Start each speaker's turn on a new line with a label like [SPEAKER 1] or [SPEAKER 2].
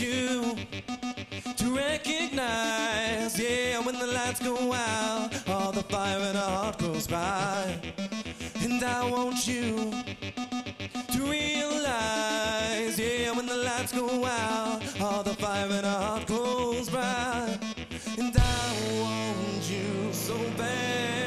[SPEAKER 1] you to recognize, yeah, when the lights go out, all the fire in our heart goes by. And I want you to realize, yeah, when the lights go out, all the fire in our heart goes by. And I want you so bad.